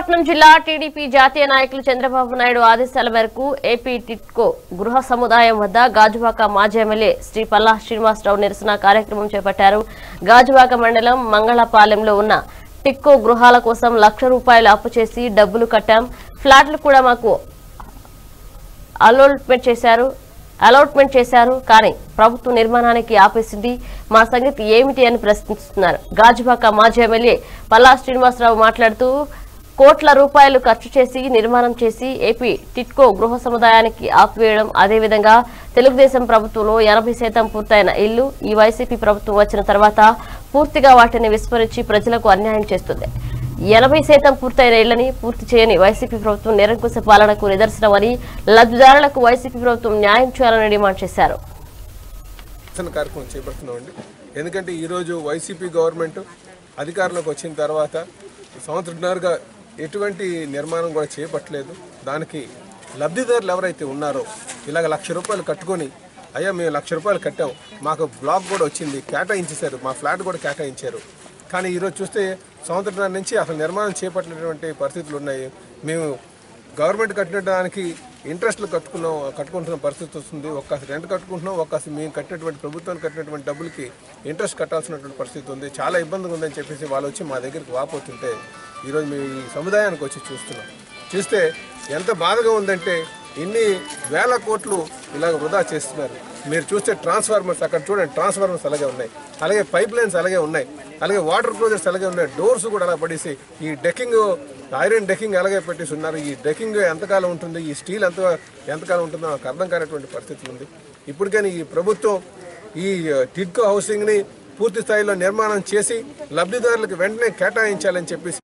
విశాఖపట్నం జిల్లా టీడీపీ జాతీయ నాయకులు చంద్రబాబు నాయుడు ఆదేశాల మేరకు ఏపీ టిట్కో గృహ సముదాయం వద్ద గాజువాక మాజీ ఎమ్మెల్యే శ్రీ పల్లా శ్రీనివాసరావు నిరసన కార్యక్రమం చేపట్టారు. గాజువాక మండలం మంగళపాలెంలో ఉన్న టిక్కో గృహాల కోసం లక్ష రూపాయలు అప్పు చేసి డబ్బులు కట్టాం. ఫ్లాట్లు కూడా మాకు అలోట్మెంట్ చేశారు. అలాట్మెంట్ చేశారు కానీ ప్రభుత్వం నిర్మాణానికి ఆపేసింది. మా సంగతి ఏమిటి అని ప్రశ్నిస్తున్నారు. గాజువాక మాజీ ఎమ్మెల్యే పల్లా శ్రీనివాసరావు మాట్లాడుతూ కోట్ల రూపాయలు ఖర్చు చేసి నిర్మాణం చేసి ఏపీ టిట్కో గృహ సముదాయానికి ఆపివేయడం అదేవిధంగా తెలుగుదేశం ప్రభుత్వంలో ఎనభై శాతం పూర్తయిన ఇల్లు ఈ వైసీపీ ప్రభుత్వం వచ్చిన తర్వాత పూర్తిగా వాటిని విస్మరించి ప్రజలకు అన్యాయం చేస్తుంది. ఎనభై శాతం పూర్తయిన ఇళ్ళని పూర్తి చేయని వైసీపీ ప్రభుత్వం నిరంకుశ పాలనకు నిదర్శనమని లబ్ధిదారులకు వైసీపీ ప్రభుత్వం న్యాయం చేయాలని డిమాండ్ చేశారు. కార్యక్రమం చేపడుతున్నామండి. ఎందుకంటే ఈరోజు వైసీపీ గవర్నమెంట్ అధికారంలోకి వచ్చిన తర్వాత సంవత్సరంన్నరగా ఎటువంటి నిర్మాణం కూడా చేపట్టలేదు. దానికి లబ్ధిదారులు ఎవరైతే ఉన్నారో ఇలాగ లక్ష రూపాయలు కట్టుకొని అయ్యా మేము లక్ష రూపాయలు కట్టాం. మాకు బ్లాక్ కూడా వచ్చింది కేటాయించేశారు. మా ఫ్లాట్ కూడా కేటాయించారు. కానీ ఈరోజు చూస్తే సంవత్సరం నుంచి అసలు నిర్మాణం చేపట్టినటువంటి పరిస్థితులు ఉన్నాయి. మేము గవర్నమెంట్ కట్టిన దానికి ఇంట్రెస్ట్లు కట్టుకున్నాం కట్టుకుంటున్న పరిస్థితి వస్తుంది. ఒక్కసి రెంట్ కట్టుకుంటున్నాం ఒక్కసి మేము కట్టినటువంటి ప్రభుత్వానికి కట్టినటువంటి డబ్బులకి ఇంట్రెస్ట్ కట్టాల్సినటువంటి పరిస్థితి ఉంది. చాలా ఇబ్బందిగా ఉందని చెప్పేసి వాళ్ళు వచ్చి మా దగ్గరికి వాపోతుంటే ఈరోజు మేము ఈ సముదాయానికి వచ్చి చూస్తున్నాం. చూస్తే ఎంత బాధగా ఉందంటే ఇన్ని వేల కోట్లు ఇలాగ వృధా చేస్తున్నారు. మీరు చూస్తే ట్రాన్స్ఫార్మర్స్ అక్కడ చూడండి ట్రాన్స్ఫార్మర్స్ అలాగే ఉన్నాయి. అలాగే పైప్ లైన్స్ అలాగే ఉన్నాయి. అలాగే వాటర్ క్లోజర్స్ అలాగే ఉన్నాయి. డోర్స్ కూడా అలా పడేసి ఈ డెక్కింగ్ ఐరన్ డెక్కింగ్ అలాగే పెట్టేసి ఉన్నారు. ఈ డెక్కింగ్ ఎంతకాలం ఉంటుంది? ఈ స్టీల్ ఎంత ఎంతకాలం ఉంటుందో నాకు అర్థం కానటువంటి పరిస్థితి ఉంది. ఇప్పటికైనా ఈ ప్రభుత్వం ఈ టిడ్కో హౌసింగ్ని పూర్తి స్థాయిలో నిర్మాణం చేసి లబ్ధిదారులకు వెంటనే కేటాయించాలని చెప్పేసి